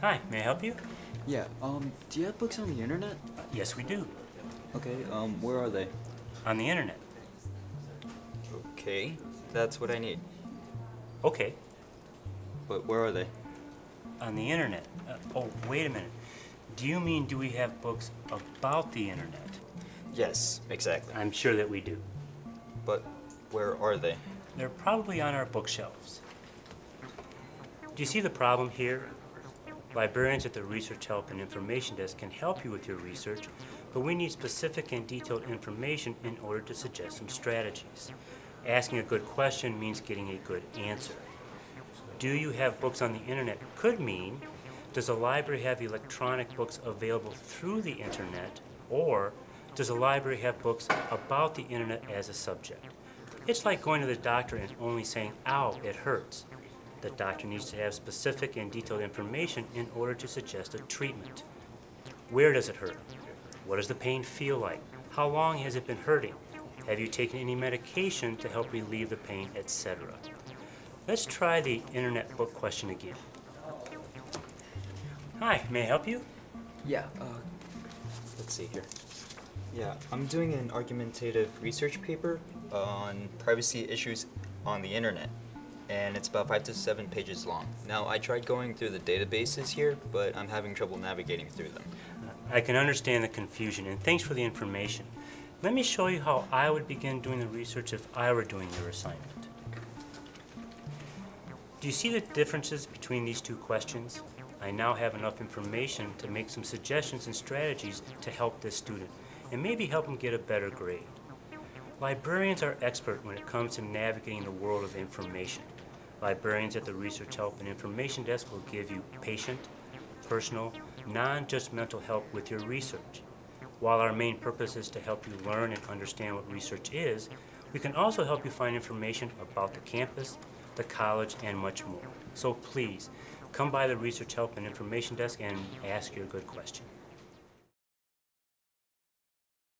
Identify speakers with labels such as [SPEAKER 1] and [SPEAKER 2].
[SPEAKER 1] Hi, may I help you?
[SPEAKER 2] Yeah, um, do you have books on the internet?
[SPEAKER 1] Yes, we do.
[SPEAKER 2] Okay, um, where are they?
[SPEAKER 1] On the internet.
[SPEAKER 2] Okay, that's what I need.
[SPEAKER 1] Okay,
[SPEAKER 2] But where are they?
[SPEAKER 1] on the internet. Uh, oh, wait a minute. Do you mean do we have books about the internet?
[SPEAKER 2] Yes, exactly.
[SPEAKER 1] I'm sure that we do.
[SPEAKER 2] But where are they?
[SPEAKER 1] They're probably on our bookshelves. Do you see the problem here? Librarians at the Research Help and Information Desk can help you with your research, but we need specific and detailed information in order to suggest some strategies. Asking a good question means getting a good answer. Do you have books on the internet could mean, does a library have electronic books available through the internet, or does a library have books about the internet as a subject? It's like going to the doctor and only saying, ow, it hurts. The doctor needs to have specific and detailed information in order to suggest a treatment. Where does it hurt? What does the pain feel like? How long has it been hurting? Have you taken any medication to help relieve the pain, etc.? Let's try the internet book question again. Hi, may I help you?
[SPEAKER 2] Yeah, uh, let's see here. Yeah, I'm doing an argumentative research paper on privacy issues on the internet. And it's about five to seven pages long. Now, I tried going through the databases here, but I'm having trouble navigating through them.
[SPEAKER 1] I can understand the confusion, and thanks for the information. Let me show you how I would begin doing the research if I were doing your assignment. Do you see the differences between these two questions? I now have enough information to make some suggestions and strategies to help this student, and maybe help him get a better grade. Librarians are expert when it comes to navigating the world of information. Librarians at the Research Help and Information Desk will give you patient, personal, non-judgmental help with your research. While our main purpose is to help you learn and understand what research is, we can also help you find information about the campus, the college, and much more. So please, come by the Research Help and Information Desk and ask your good question.